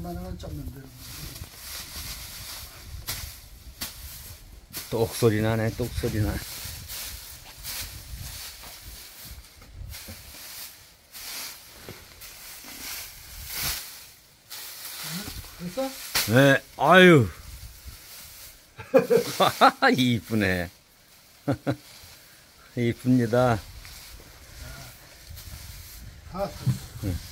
웬만하면 잡는데. 똑 소리 나네, 똑 소리 나. 됐어? 네, 아유. 이쁘네. 이쁩니다. 아, 됐어.